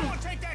Don't take that!